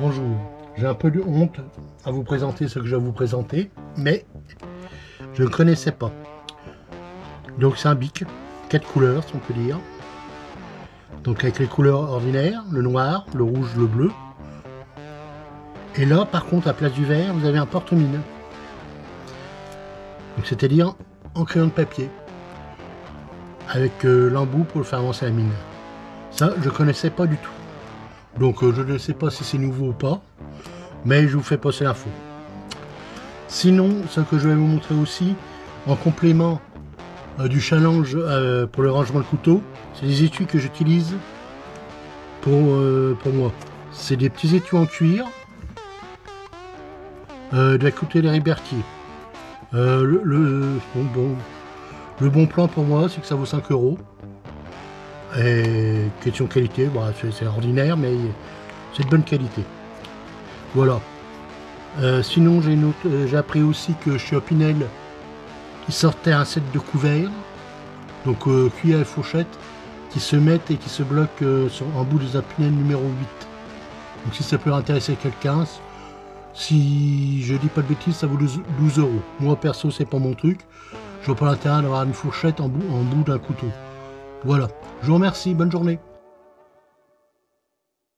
Bonjour. J'ai un peu de honte à vous présenter ce que je vais vous présenter, mais je ne connaissais pas. Donc c'est un bic, quatre couleurs si on peut dire. Donc avec les couleurs ordinaires, le noir, le rouge, le bleu. Et là par contre à place du vert, vous avez un porte-mine. Donc c'est-à-dire en crayon de papier. Avec euh, l'embout pour le faire avancer la mine. Ça, je connaissais pas du tout. Donc euh, je ne sais pas si c'est nouveau ou pas, mais je vous fais passer l'info. Sinon, ce que je vais vous montrer aussi, en complément euh, du challenge euh, pour le rangement de couteau, c'est des étuis que j'utilise pour, moi. C'est des petits étuis en cuir de la coutellerie Berthier. le, le, bon, bon, le bon plan pour moi, c'est que ça vaut 5 euros. Et question qualité, bah, c'est ordinaire, mais c'est de bonne qualité. Voilà. Euh, sinon, euh, j'ai appris aussi que chez Opinel, il sortait un set de couverts, donc euh, cuillère et fourchette, qui se mettent et qui se bloquent en bout des Opinel numéro 8. Donc si ça peut intéresser quelqu'un, si je dis pas de bêtises, ça vaut 12 euros. Moi perso, c'est pas mon truc. Je vois pas l'intérêt d'avoir une fourchette en bout d'un couteau. Voilà. Je vous remercie. Bonne journée.